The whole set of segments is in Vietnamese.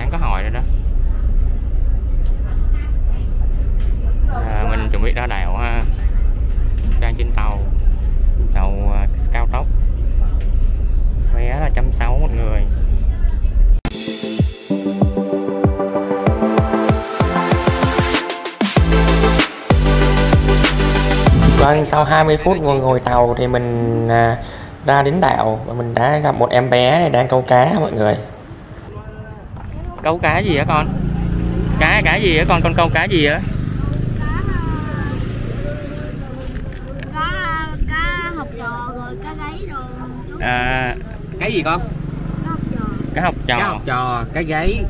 sáng có hỏi rồi đó. À, mình chuẩn bị ra đảo ha đang trên tàu tàu à, cao tốc. Vé là trăm sáu một người. Vâng, sau 20 phút ngồi ngồi tàu thì mình à, ra đến đảo và mình đã gặp một em bé này đang câu cá mọi người. Câu cá gì hả con? Cá cá gì hả con? Con câu cá gì hả? cá cá học trò rồi cá gáy rồi À, cái gì con cá học trò cá học trò. cá học trò cái gáy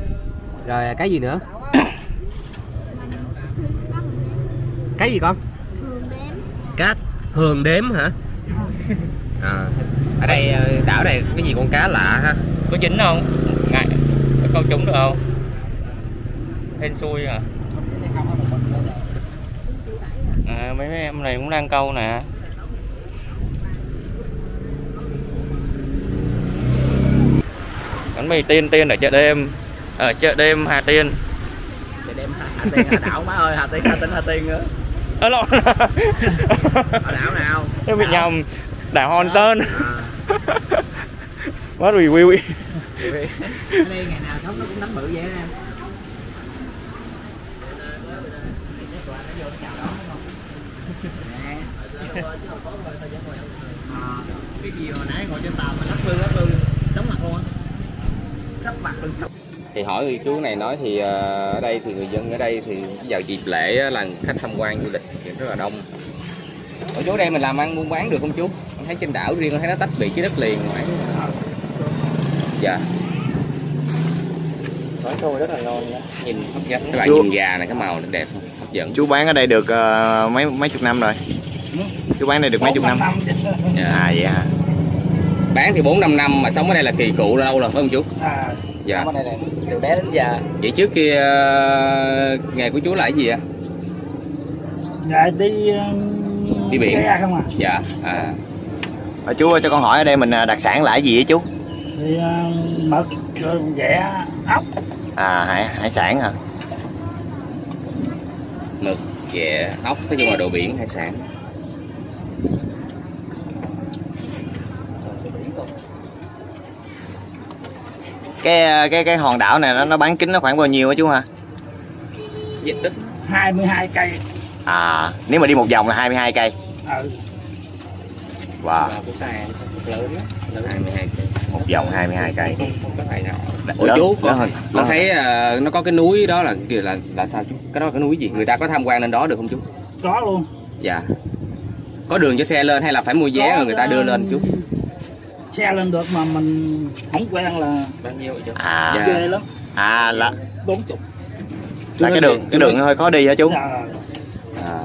rồi cái gì nữa cái gì con cá thường đếm hả à, ở đây ờ, đảo này cái gì con cá lạ ha Có dính không? Câu trúng được không? Hên xui à. À, mấy em này cũng đang câu nè. Bánh mì tiên tiên ở chợ đêm. Ở chợ đêm Hà Tiên. để đem hà tiên hà đảo má ơi hà tiên hà tiên hà tiên nữa Ơ lộn. ở đảo nào Em bị nhầm. Đảo Hòn Sơn. à, Quá review ở đây ngày nào sống nó cũng đánh bự vậy nè cái gì hồi nãy ngồi trên tàu mà lắc lư lắc lư sống mặt luôn á sắp mặt luôn thì hỏi chú này nói thì ờ, ở đây thì người dân ở đây thì vào dịp lễ á, là khách tham quan du lịch thì rất là đông. Ở chỗ đây mình làm ăn buôn bán được không chú? Con thấy trên đảo riêng thấy nó tách biệt với đất liền ngoài dạ. Nói xôi rất là ngon nha. Nhìn hấp dẫn. các bạn Chú- nhìn gà này cái màu nó đẹp không? hấp dẫn. Chú bán ở đây được ờ, mấy mấy chục năm rồi. Chú bán đây được mấy chục năm. Dạ. à vậy hả? Bán thì bốn năm năm mà sống ở đây là kỳ cựu lâu rồi phải không chú? À, dạ. ở đây này từ bé đến già. Vậy trước kia ờ, nghề của chú là cái gì ạ? Dạ đi Đi biển. Không à? Dạ à. Ờ, chú ơi, cho con hỏi ở đây mình à, đặc sản là cái gì vậy chú Thì uh, mực rồi vẽ ốc. À hải hải sản hả? Mực ghẹ ốc nói chung là đồ biển hải sản. Cái cái cái hòn đảo này nó nó bán kính nó khoảng bao nhiêu á chú hả diện tích 22 cây. À nếu mà đi một vòng là 22 cây. Ừ. wow. Và của xa lớn á lớn 22 cây vòng 22 cây. Có ủa Lớn- chú con, hơn, con thấy ờ, nó có cái núi đó là kìa là là sao chú? Cái đó là cái núi gì? Người ta có tham quan lên đó được không chú? Có luôn. Dạ. Có đường cho xe lên hay là phải mua vé Có, rồi người ta đưa lên chú? Xe lên được mà mình không quen là Bao nhiêu vậy chú? à. Dạ. ghê lắm. À là bốn chục. là cái đường cái đường nó hơi khó đi hả chú? Dạ. à,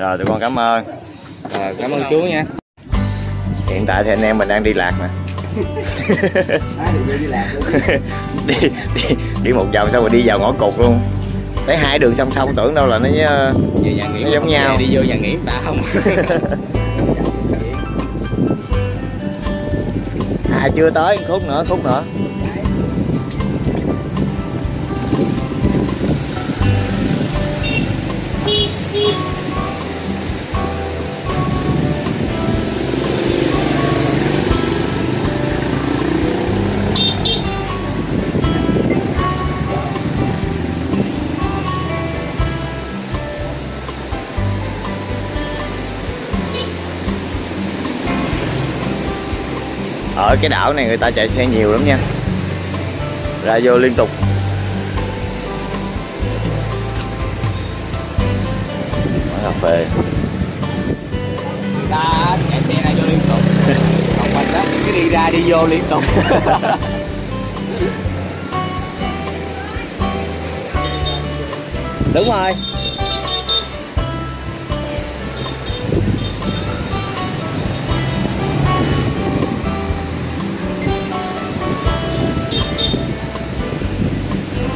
rồi tụi con cảm ơn. Rồi, cảm ơn chú nha hiện tại thì anh em mình đang đi lạc nè đi, đi đi một vòng xong rồi đi vào ngõ cụt luôn. Thấy hai đường song song tưởng đâu là nó ờ, về nhà nghỉ Nó giống nhau. đi vô nhà nghỉ đã không. À chưa tới khúc nữa khúc nữa ở cái đảo này người ta chạy xe nhiều lắm nha. Ra vô liên tục. Quán cà phê. Người ta chạy xe ra vô liên tục. Còn mình đó cứ đi ra đi vô liên tục. Đúng rồi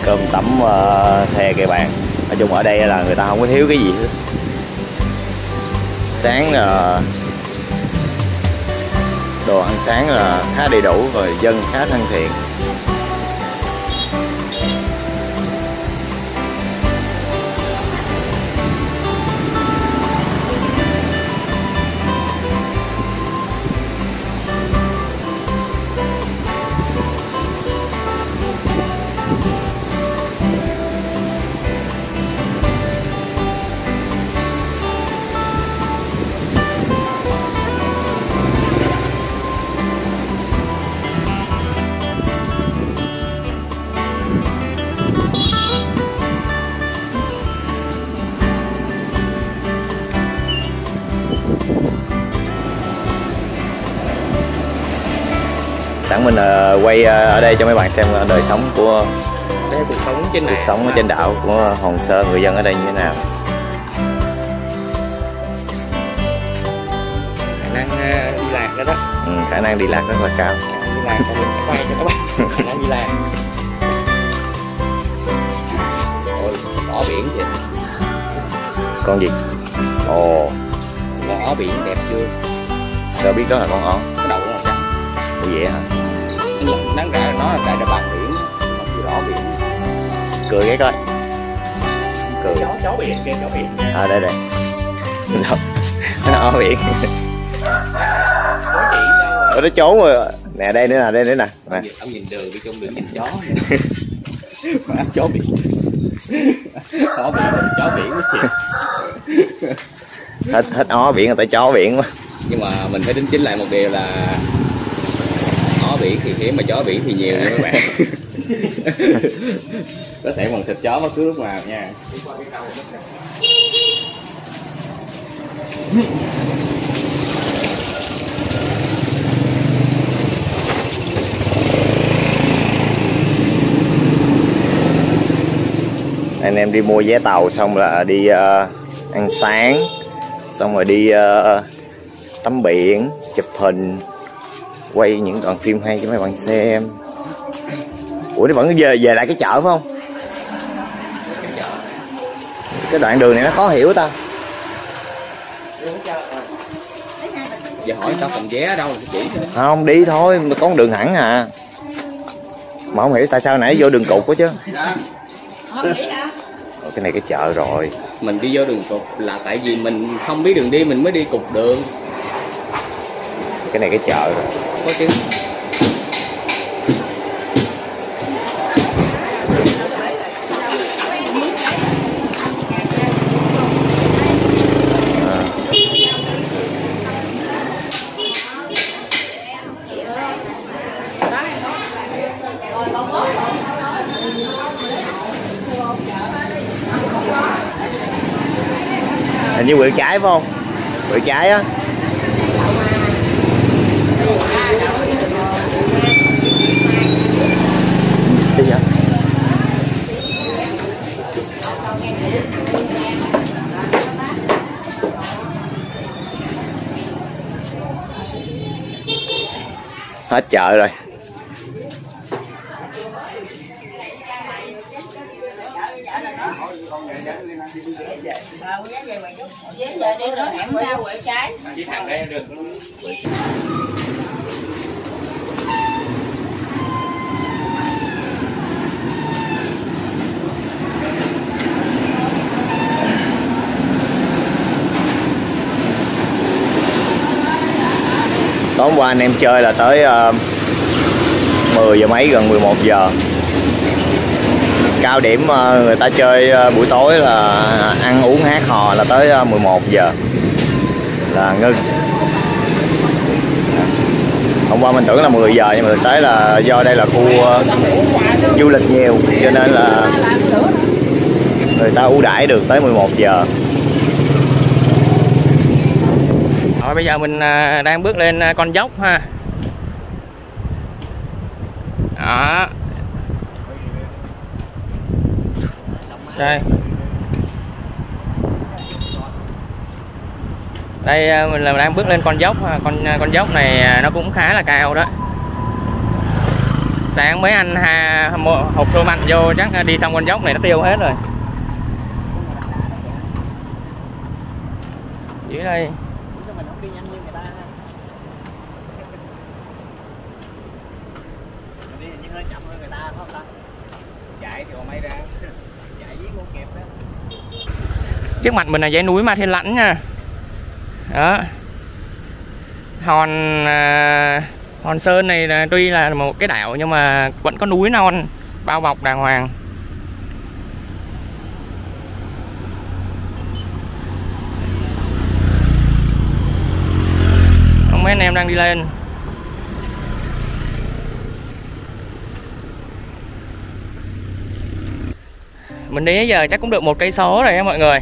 cơm tấm ờ, uh, the kệ bàn nói chung ở đây là người ta không có thiếu cái gì hết. Sáng là đồ ăn sáng là khá đầy đủ và dân khá thân thiện. Mình ờ, quay ờ, ở đây cho mấy bạn xem ờ, đời sống của đây cuộc sống trên cuộc sống ở trên đảo của Hòn Sơn người dân ở đây như thế nào? Khả năng đi lạc đó đó. Ừ, khả năng đi lạc rất là cao. Đi lạc mình sẽ quay cho các bạn. Khả năng đi lạc. Ôi đỏ biển kìa. Con gì? Ồ. Ngõ biển đẹp chưa? Sao biết đó là con ó cái đầu nó màu trắng Ủa vậy hả đáng ra nó là đại là bàn biển mà chưa rõ biển. Cười cái coi. Cười. Chó chó biển kìa chó biển à đây đây. Nó ó biển. Ủa, nó trốn rồi. Nè đây nữa nè đây nữa nè. Nè. ông, nhìn, đường đi trong đường nhìn chó mà chó biển. Chó biển chó biển hết hết ó biển rồi tới chó biển quá. Nhưng mà mình phải đính chính lại một điều là chó biển thì hiếm mà chó biển thì nhiều nha các bạn. Có thể bằng thịt chó bất cứ lúc nào nha. Anh em đi mua vé tàu xong là đi ờ, ăn sáng xong rồi đi ờ, tắm biển chụp hình quay những đoạn phim hay cho mấy bạn xem. Ủa nó vẫn về về lại cái chợ phải không? Cái đoạn đường này nó khó hiểu ta. Giờ hỏi sao phòng vé ở đâu chị không đi thôi có con đường hẳn à. Mà không hiểu tại sao nãy vô đường cục quá chứ. Ủa, cái này cái chợ rồi. Mình đi vô đường cục là tại vì mình không biết đường đi mình mới đi cục đường. Cái này cái chợ rồi có trứng hình như quẹo trái phải không? Quẹo trái á. Hết chợ rồi. Tối hôm qua anh em chơi là tới ờ, uh, 10 giờ mấy gần 11 giờ. Cao điểm uh, người ta chơi uh, buổi tối là ăn uống hát hò là tới uh, 11 giờ. Là ngưng. Hôm qua mình tưởng là 10 giờ nhưng mà thực tế là do đây là khu uh, du lịch nhiều cho nên là người ta ưu đãi được tới 11 giờ. Rồi, bây giờ mình à, đang bước lên à, con dốc ha. Đó. Đây. Đây à, mình là đang bước lên con dốc ha. Con con dốc này nó cũng khá là cao đó. Sáng mấy anh ha hộp xô mạnh vô chắc đi xong con dốc này nó tiêu hết rồi. Dưới đây chạy thì còn may ra chạy với con kẹp đó trước mặt mình là dãy núi Ma Thiên Lãnh nha. Đó. Hòn à, hòn sơn này là tuy là một cái đảo nhưng mà vẫn có núi non bao bọc đàng hoàng. Không mấy anh em đang đi lên. Mình đi bây giờ chắc cũng được một cây số rồi á mọi người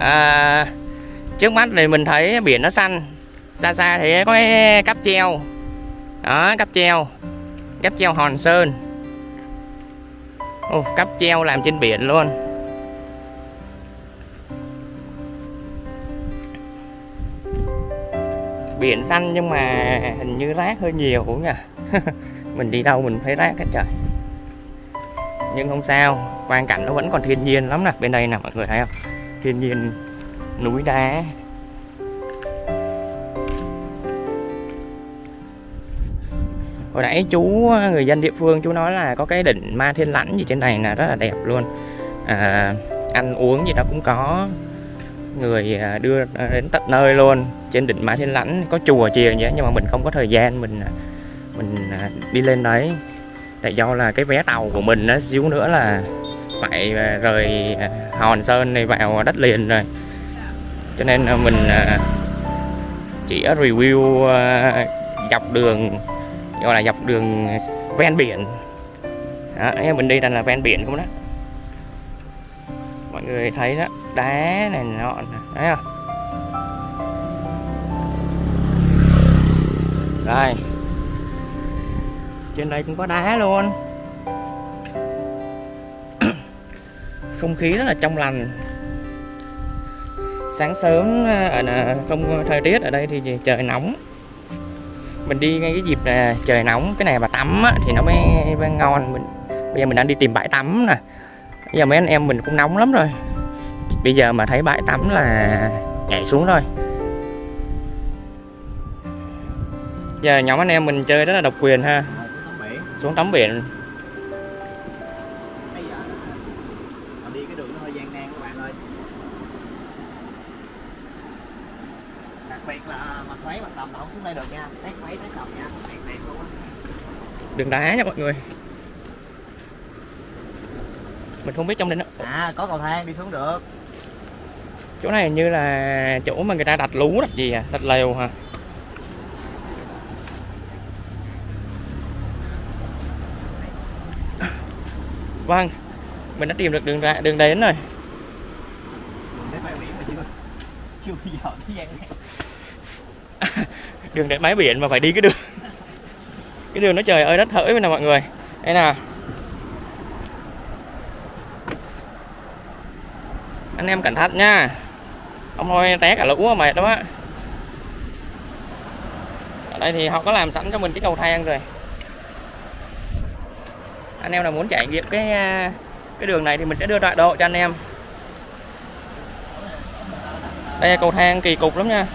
à, trước mắt thì mình thấy biển nó xanh xa xa thì có cái cáp treo. Đó cáp treo cáp treo hòn sơn. Ồ, cáp treo làm trên biển luôn. Biển xanh nhưng mà hình như rác hơi nhiều cũng nha mình đi đâu mình thấy rác hết trời. Nhưng không sao quang cảnh nó vẫn còn thiên nhiên lắm nè bên đây nè mọi người thấy không? Thiên nhiên núi đá. Hồi nãy chú người dân địa phương chú nói là có cái đỉnh ma thiên lãnh gì trên này là rất là đẹp luôn. À, ăn uống gì đó cũng có. Người à, đưa đến tận nơi luôn. Trên đỉnh ma thiên lãnh có chùa chiền nhé nhưng mà mình không có thời gian mình à, mình à, đi lên đấy. Tại do là cái vé tàu của mình nó xíu nữa là phải à, rời à, hòn sơn này vào đất liền rồi. Cho nên mình à, chỉ review dọc đường gọi là dọc đường ven biển. Đó, mình đi đây là ven biển không đó. Mọi người thấy đó đá này nọ thấy không? Đây, trên đây cũng có đá luôn. Không khí rất là trong lành. Sáng sớm à, ở à, không thời tiết ở đây thì trời nóng. Mình đi ngay cái dịp là trời nóng cái này mà tắm á, thì nó mới, mới ngon. Mình bây giờ mình đang đi tìm bãi tắm nè. Bây giờ mấy anh em mình cũng nóng lắm rồi. Bây giờ mà thấy bãi tắm là nhảy xuống thôi. Giờ nhóm anh em mình chơi rất là độc quyền ha. Xuống tắm biển. Đặc biệt là mặt máy mặt tầm là không xuống đây được nha. Tét máy tét tầm nha. Đẹp đẹp luôn á. Đường đá nha mọi người. Mình không biết trong đây nó à có cầu thang đi xuống được. Chỗ này như là chỗ mà người ta đặt lú đặt gì à? Đặt lều hả? Vâng. Mình đã tìm được đường ra đường đến rồi chưa giờ trường để máy biển mà phải đi cái đường. Cái đường nó trời ơi đất hỡi nè mọi người. Đây nè anh em cẩn thận nha. Không thôi té cả lũ mà mệt lắm á. Ở đây thì họ có làm sẵn cho mình cái cầu thang rồi. Anh em nào muốn trải nghiệm cái à, cái đường này thì mình sẽ đưa tọa độ cho anh em. Đây là cầu thang kỳ cục lắm nha.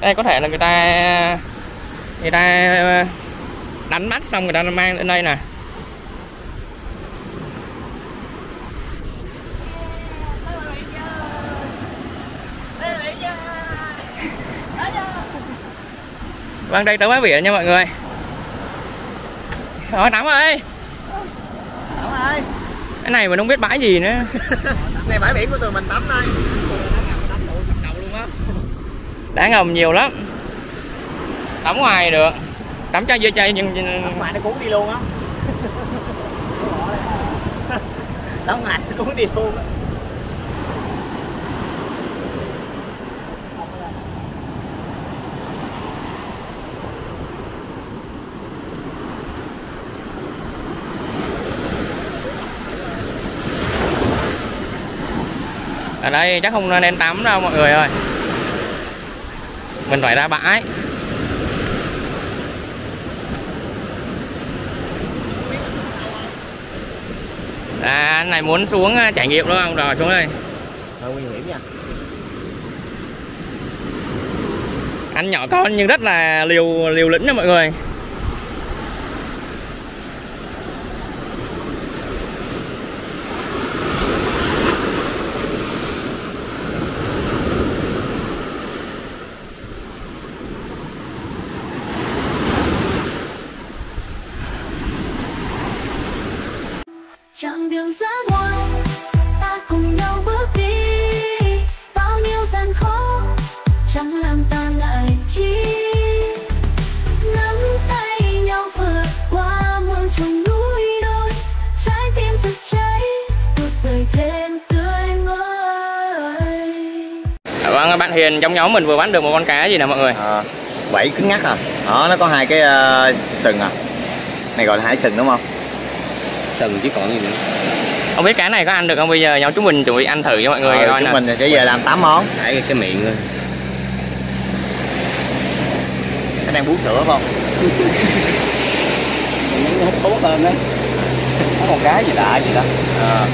Đây có thể là người ta người ta đánh bắt xong người ta mang lên đây nè. Vâng đây tới bãi biển nha mọi người. Rồi tắm ơi. Tắm ơi. Cái này mình không biết bãi gì nữa. Này bãi biển của tụi mình tắm đây Đá ngầm nhiều lắm. Tắm ngoài được. Tắm cho dưa chay nhưng Tắm ngoài nó cuốn đi luôn á. Tắm ngoài nó cuốn đi luôn á. Ở đây chắc không nên tắm đâu mọi người ơi mình phải ra bãi. À anh này muốn xuống à, trải nghiệm đúng không rồi xuống đây. Hơi nguy hiểm nha. Anh nhỏ con nhưng rất là liều liều lĩnh nha mọi người liền trong nhóm mình vừa bắt được một con cá gì nè mọi người. À, vảy cứng ngắc à? Đó nó có hai cái ờ, sừng à? Này gọi là hai sừng đúng không? Sừng chứ còn gì nữa. Không biết cá này có ăn được không? Bây giờ nhóm chúng mình chuẩn bị ăn thử cho mọi người Ờ, coi chúng nè mình sẽ về làm 8 món. Thải cái, cái miệng thôi. Nó đang bú sữa không? Hút thuốc hơn đó có con cá gì lạ gì đó. Ờ.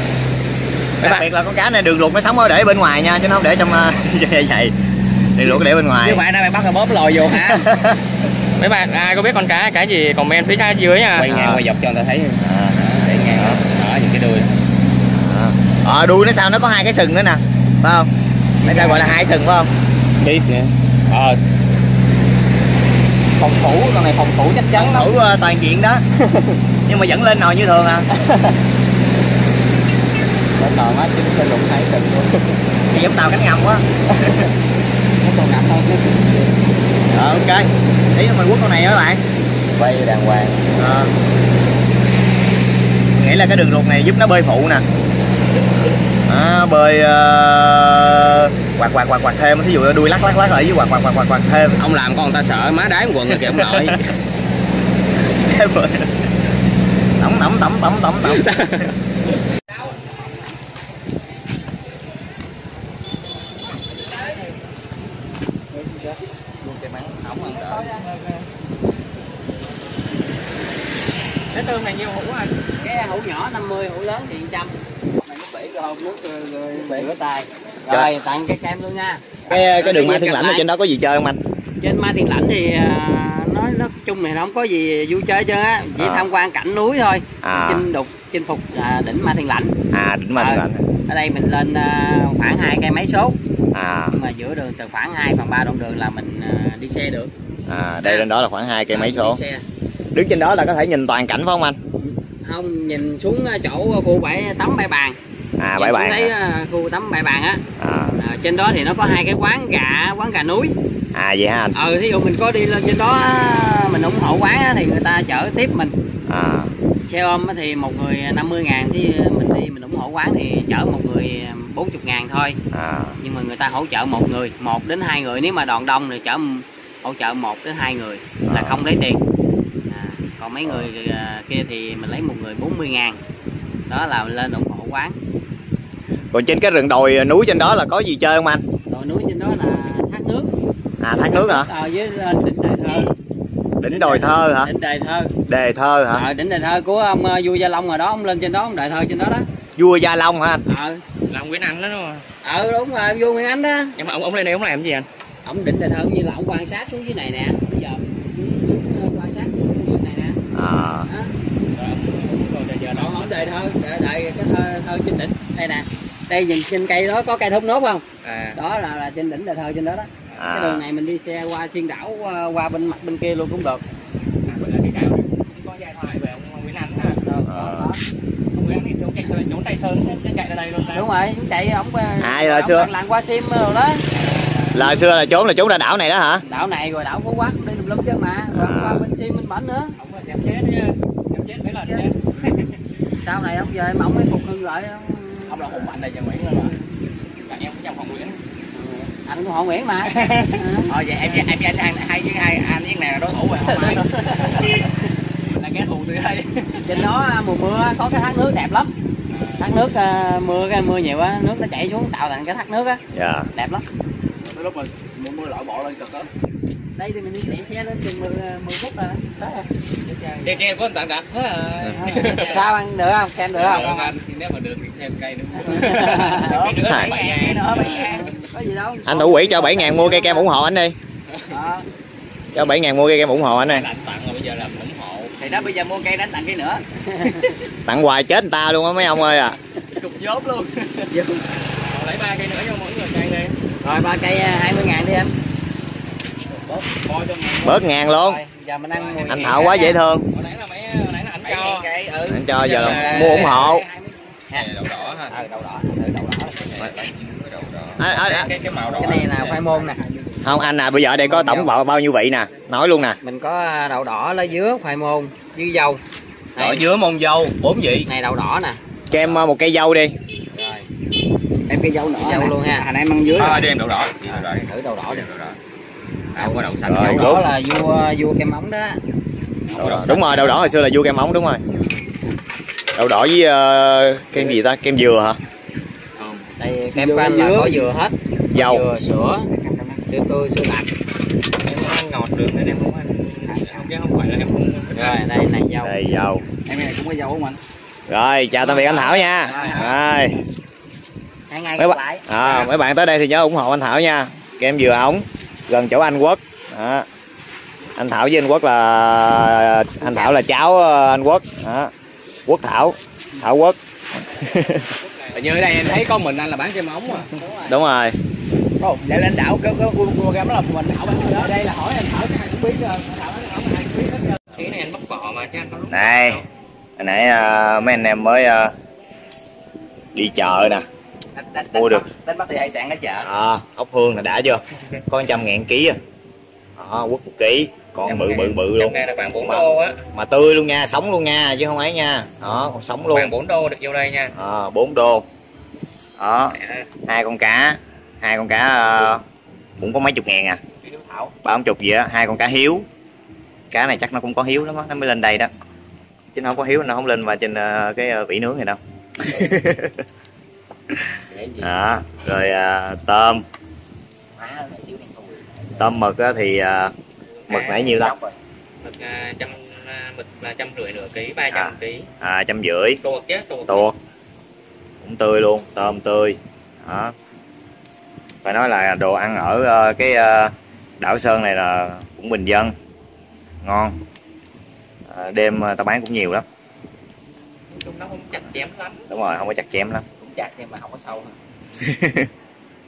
Mấy đặc bạn- biệt là con cá này đường ruột nó sống ở để bên ngoài nha chứ nó không để trong ờ, vậy vậy. Đường ruột để bên ngoài. Chứ phải nó phải bắt cái bóp lòi vô hả? Mấy bạn ai có biết con cá cái gì comment phía dưới nha. Quay ngang À. quay dọc cho người ta thấy. À. Đó, để ngang. Đó. Đó những cái đuôi. Ờ đuôi nó sao nó có hai cái sừng nữa nè phải không? Nó sao gọi là hai sừng phải không? Tiếp vậy ờ. Phòng thủ con này phòng thủ chắc chắn lắm. thử ờ, toàn diện đó. Nhưng mà vẫn lên nồi như thường à Nó còn á chính cái lụng hai sừng luôn Thì giống tàu cánh ngầm quá. Nó còn nặng hơn ờ ok. Tí mình quất con này đó bạn quay đàng hoàng. Ờ. nghĩ là cái đường ruột này giúp nó bơi phụ nè. À, bơi ờ, quạt quạt quạt quạt thêm. Thí dụ đuôi lắc lắc lắc ở dưới quạt quạt quạt quạt quạt thêm. Ông làm con người ta sợ má đái quần rồi kìa ông nội. Tổng tổng tổng tổng tổng tổng cái tôm này nhiêu hũ anh cái hũ nhỏ 50 hũ lớn thì trăm mày nước bể rồi nước rồi bể rửa tay. Rồi tặng cái kem luôn nha. Cái cái đường mai thiên lãnh ở trên đó có gì chơi không anh? Trên Mai Thiên Lãnh thì à, nói nói chung thì không có gì vui chơi chứ á. Chỉ À. tham quan cảnh núi thôi. À. chinh đục chinh phục à, đỉnh Mai Thiên Lãnh. À đỉnh mai thiên Ờ. lãnh. ở đây mình lên à, khoảng hai cây mấy số. À. Nhưng mà giữa đường từ khoảng 2 phần 3 đoạn đường là mình à, đi xe được. À đây lên đó là khoảng hai cây mấy số. đứng trên đó là có thể nhìn toàn cảnh phải không anh không nhìn xuống à, chỗ khu bãi tắm bãi bàn. À bãi bạn thấy à. khu tắm bãi bàn á. À. À, trên đó thì nó có hai cái quán gà quán gà núi. À vậy hả anh ờ thí dụ mình có đi lên trên đó mình ủng hộ quán á, thì người ta chở tiếp mình. À. Xe ôm thì một người 50 ngàn thì mình đi mình ủng hộ quán thì chở một người 40 ngàn thôi. À. Nhưng mà người ta hỗ trợ một người một đến hai người. Nếu mà đoàn đông thì chở hỗ trợ một đến hai người là À. không lấy tiền còn mấy người à, kia thì mình lấy một người 40 ngàn. Đó là lên ủng hộ quán. Còn trên cái rừng đồi núi trên đó là có gì chơi không anh? Đồi núi trên đó là thác nước. À thác nước hả? Ờ, với lên đỉnh đề thơ đỉnh đồi thơ hả? Đỉnh đề thơ đề thơ hả? Ờ, đỉnh đề thơ của ông ờ, vua gia long rồi đó ông lên trên đó ông đề thơ trên đó đó. Vua gia long hả anh? Ờ. Là ông Nguyễn Anh đó đúng không? Ờ đúng rồi vua nguyễn ánh đó. Nhưng mà ông ông lên đây ông làm cái gì anh? Ông đỉnh đề thơ như là ông quan sát xuống dưới này nè bây giờ xuống ờ, quan sát xuống dưới này nè à đó. Ông đề thơ đợi, cái thơ thơ trên đỉnh. Đây nè đây nhìn trên cây đó có cây thốt nốt không? À. Đó là, là trên đỉnh đề thơ trên đó đó. Cái đường à này mình đi xe qua xuyên đảo qua, qua bên mặt bên kia luôn cũng được. À vậy là cái cao này có giai thoại về ông Nguyễn Anh ha. Đó, đó, đó. ông Nguyễn Anh thì xuống chạy từ trốn Tây Sơn chứ chạy ra đây luôn ta. Đúng rồi chạy ổng À, là ổng xưa- lặn qua sim rồi đó. Là xưa là trốn là trốn ra đảo này đó hả? Đảo này rồi đảo phú quốc đi tùm lum chứ mà. Rồi À. qua bên sim bên bển nữa. Ông là chém chết nha chém chết mấy lần chết. Sau này ông về mà ông mới phục hưng lại ông, ông là hùng mạnh đây cho Nguyễn rồi mà. Em cũng trong phòng Nguyễn. Anh của họ Nguyễn mà. Thôi vậy em em em hai hai với hai anh với này là đối thủ rồi không ai. Là kẻ thù từ đây. Trên đó mùa mưa có cái thác nước đẹp lắm. Thác nước à, mưa cái mưa nhiều á nước nó chảy xuống tạo thành cái thác nước á. Dạ. Đẹp lắm. Lúc mà mùa mưa lội bộ lên cực đó đây thì mình đi chạy xe lên chừng 10, 10 phút rồi đó. Rồi. kia kia có tặng đặt hết rồi. Sao ăn được không? Kem được được không? anh nếu mà được thì thêm cây nữa. Được nữa bảy bảy ngàn. Nữa bảy ngàn. Có gì đâu. Anh thủ quỹ cho 7 ngàn mua cây kem ủng hộ anh đi. Cho 7 ngàn mua cây kem ủng hộ anh đi. Lạnh tặng rồi bây giờ làm ủng hộ. Thì đó bây giờ mua cây đánh tặng cây nữa. Tặng hoài chết người ta luôn á mấy ông ơi à. Cục dốt luôn. Lấy ba cây nữa cho mỗi người cây đi. Rồi ba cây à, 20 ngàn đi em bớt ngàn luôn. Rồi giờ mình ăn mùi anh thảo quá dễ thương. Hồi nãy là mấy hồi nãy là anh cho cây ừ giờ mua ủng hộ. Đậu đỏ ha đậu đỏ đậu cái cái màu đỏ cái này là khoai môn nè không anh à bây giờ đây có tổng bao bao nhiêu vị nè? Nói luôn nè. Mình có đậu đỏ lá dứa khoai môn với dâu này, dứa môn dâu bốn vị. Này đậu đỏ nè. Cho em uh, một cây dâu đi. Rồi. Đem cái dâu nữa dâu luôn ha. Hồi nãy măng dưới à, đem đậu đỏ đem đậu đỏ. Đi. thử đầu đỏ đi. Đậu đỏ đậu có đậu xanh. Rồi, đậu đậu đỏ là vua vua kem móng đó. Đậu đỏ đúng rồi đậu đỏ hồi xưa là vua kem móng đúng rồi. Đậu đỏ với ờ, kem gì ta? Kem dừa hả? Không, đây kem của anh là có dừa hết. Dầu. Dừa sữa. Sữa tươi sữa lạnh em không ăn ngọt được nên em không ăn. Không chứ không phải là em không rồi đây này dâu đây dầu. Em này cũng có dâu không anh? Rồi chào tạm biệt anh Thảo nha. Rồi. Hai ngày mấy gặp bạn lại. À, mấy bạn tới đây thì nhớ ủng hộ anh Thảo nha. Kem dừa ống gần chỗ anh Quốc. Đó. anh Thảo với anh Quốc là anh Thảo là cháu ờ, anh Quốc. Đó. Quốc Thảo. Thảo Quốc. Như ở đây em thấy có mình anh là bán kem móng à đúng rồi. Ồ, vậy lãnh đạo cái cái cua kem đó là mình thảo bán ở đây là hỏi anh thảo cái ai cũng biết ờ, thảo không ai cũng biết hết cái này anh bắt vỏ mà chứ anh lúc này hồi nãy ờ, mấy anh em mới ờ, đi chợ nè đánh, đánh, Mua được. đánh bắt thì hải sản ở chợ. À, ốc hương là đã chưa? Có trăm ngàn ký à? Đó, quất một ký. Con bự bự bự luôn. Là khoảng 4 Mà- đô á. mà tươi luôn nha sống luôn nha chứ không ấy nha. Đó còn sống luôn. Khoảng 4 đô được vô đây nha. À, 4 đô. Đó hai con cá. Hai con cá ờ, cũng có mấy chục ngàn à. Ba chục gì á hai con cá hiếu. Cá này chắc nó cũng có hiếu lắm á nó mới lên đây đó. Chứ nó không có hiếu nó không lên vào trên ờ, cái ờ, vỉ nướng này đâu đó rồi ờ, tôm. Tôm mực á thì ờ, mực nãy nhiêu ta? Mực à, trăm à, mực là trăm rưỡi nửa ký ba trăm À. ký. à trăm rưỡi. Tuột chứ tuột. Tuột. Cũng tươi luôn tôm tươi. Đó. Phải nói là đồ ăn ở ờ, cái ờ, đảo sơn này là cũng bình dân ngon. Ờ, đêm tao bán cũng nhiều lắm. Nó không chặt chém lắm. Đúng rồi không có chặt chém lắm chặt nhưng mà không có sâu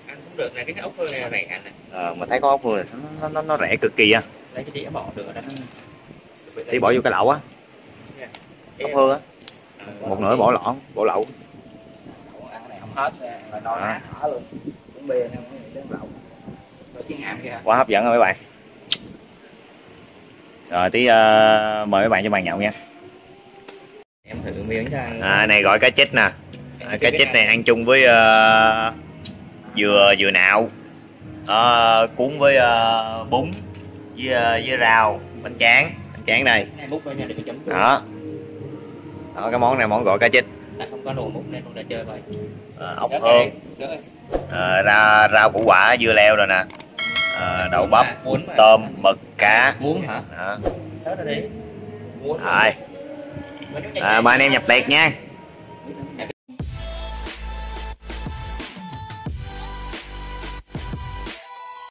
ăn cũng được này cái ốc hơi này là rẻ nè. Ờ, mà thấy có ốc hương là nó, nó, nó rẻ cực kỳ á. Lấy cái đĩa bỏ được đó. Tí bỏ vô cái lẩu á. Ốc hương á. Ờ, một nửa bỏ lỏng bỏ lẩu. Ăn cái này không hết rồi no À. thở luôn. Cũng bia cái đến lẩu. Rồi quá hấp dẫn rồi mấy bạn. Rồi tí ờ, mời mấy bạn cho bàn nhậu nha. Em thử miếng cho anh. À, này gọi cá chích nè à, cá chích này ăn chung với ờ, dừa dừa nạo. Ờ, cuốn với ờ, bún với ờ, với rau bánh tráng. Bánh tráng đây. Này đó. Đó cái món này món gọi cá chích. Không có đồ múc nên cũng đã chơi rồi. Ờ, ốc hương. Ờ, ra rau củ quả dưa leo rồi nè. Ờ, đậu bắp Cuốn mà. tôm mực cá. Muống hả? Đó. rồi. À, mời anh em nhập tiệc nha